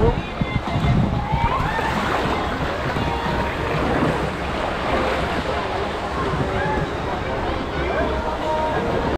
있고